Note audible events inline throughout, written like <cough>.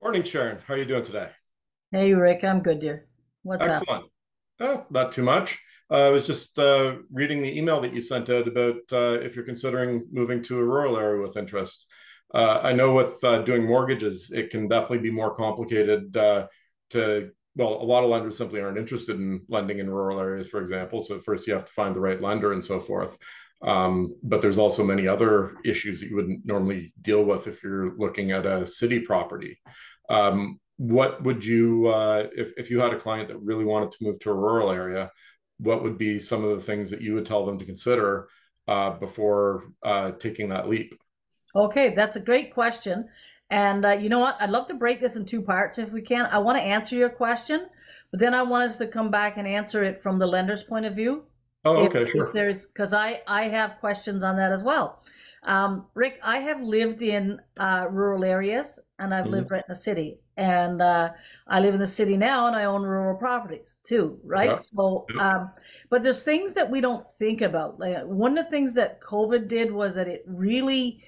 Morning, Sharon. How are you doing today? Hey Rick, I'm good, dear. What's up? Excellent. Oh, not too much. Uh, I was just uh, reading the email that you sent out about uh, if you're considering moving to a rural area with interest. Uh, I know with uh, doing mortgages, it can definitely be more complicated uh, to, well, a lot of lenders simply aren't interested in lending in rural areas, for example. So first you have to find the right lender and so forth. Um, but there's also many other issues that you wouldn't normally deal with if you're looking at a city property. Um, what would you, uh, if, if you had a client that really wanted to move to a rural area, what would be some of the things that you would tell them to consider uh, before uh, taking that leap? Okay, that's a great question. And uh, you know what? I'd love to break this in two parts if we can. I want to answer your question, but then I want us to come back and answer it from the lender's point of view. Oh, okay, if sure. there's, because I I have questions on that as well. Um, Rick, I have lived in uh, rural areas and I've Mhm. lived right in the city. And uh, I live in the city now and I own rural properties too, right? Yeah, So, yeah. um, but there's things that we don't think about. Like one of the things that COVID did was that it really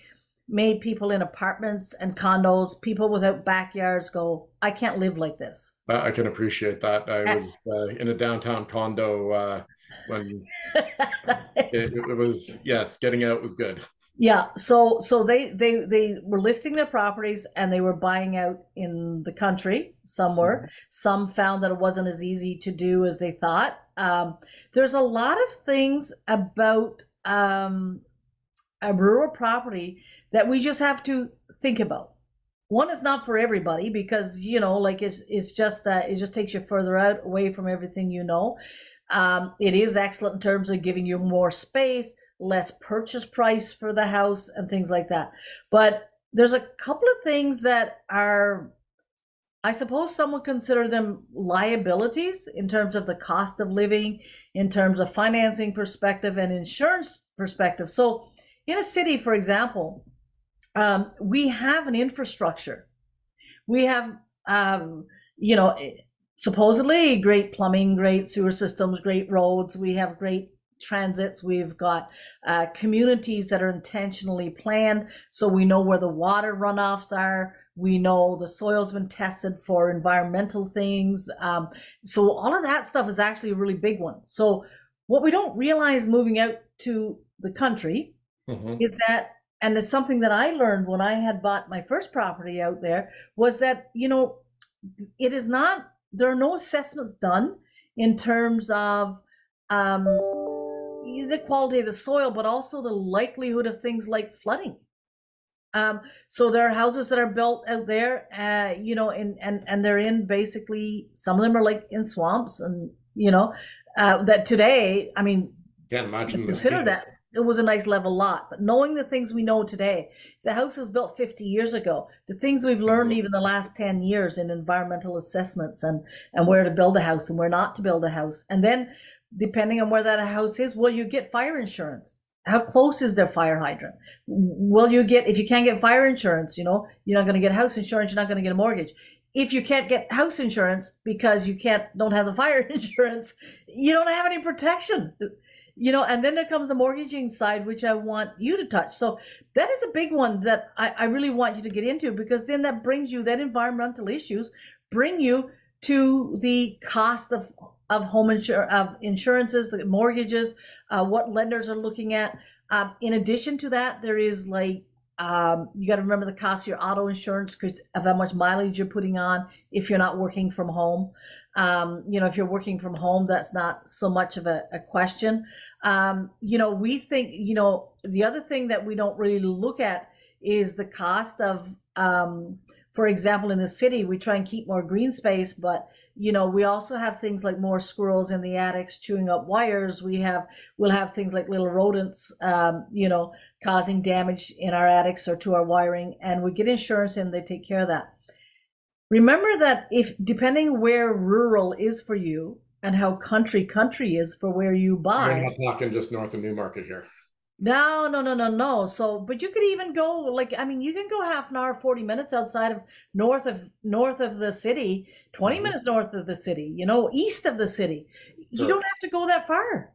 made people in apartments and condos, people without backyards go, I can't live like this. I can appreciate that. I was uh, in a downtown condo uh, when <laughs> it, it was, yes, getting out was good. Yeah, so so they they they were listing their properties and they were buying out in the country. Some were. Mhm. Some found that it wasn't as easy to do as they thought. Um, there's a lot of things about um, a rural property that we just have to think about. One is not for everybody because you know, like it's it's just that it just takes you further out away from everything you know. Um, it is excellent in terms of giving you more space, less purchase price for the house, and things like that. But there's a couple of things that are, I suppose, some would consider them liabilities in terms of the cost of living, in terms of financing perspective, and insurance perspective. So, in a city, for example, um, we have an infrastructure. We have, um, you know, supposedly great plumbing, great sewer systems, great roads. We have great transits. We've got uh, communities that are intentionally planned, so we know where the water runoffs are. We know the soil's been tested for environmental things. Um, so all of that stuff is actually a really big one. So what we don't realize moving out to the country Mhm. is that and it's something that I learned when I had bought my first property out there was that you know it is not there are no assessments done in terms of um, the quality of the soil, but also the likelihood of things like flooding. Um, so there are houses that are built out there, uh, you know, and and and they're in basically some of them are like in swamps, and you know, uh, that today, I mean, Can't imagine consider that it was a nice level lot. But knowing the things we know today, the house was built 50 years ago, the things we've learned even the last 10 years in environmental assessments and, and where to build a house and where not to build a house. And then depending on where that house is, will you get fire insurance? How close is their fire hydrant? Will you get, if you can't get fire insurance, you know, you're not going to get house insurance, you're not going to get a mortgage. If you can't get house insurance because you can't, don't have the fire <laughs> insurance, you don't have any protection you know and then there comes the mortgaging side which i want you to touch. So that is a big one that I, I really want you to get into because then that brings you that environmental issues bring you to the cost of of home insur- of insurances the mortgages uh, what lenders are looking at. Um, in addition to that there is like um, you got to remember the cost of your auto insurance because of how much mileage you're putting on if you're not working from home. Um, you know if you're working from home that's not so much of a, a question. Um, you know, we think, you know, the other thing that we don't really look at is the cost of, um, for example, in the city, we try and keep more green space, but you know, we also have things like more squirrels in the attics chewing up wires. We have, we'll have things like little rodents, um, you know, causing damage in our attics or to our wiring, and we get insurance and they take care of that. Remember that if depending where rural is for you and how country country is for where you buy. We're not talking just north of Newmarket here. No, no, no, no, no. So, but you could even go like I mean, you can go half an hour, 40 minutes outside of north of north of the city, 20 Mhm. minutes north of the city, you know, east of the city. You Sure. don't have to go that far.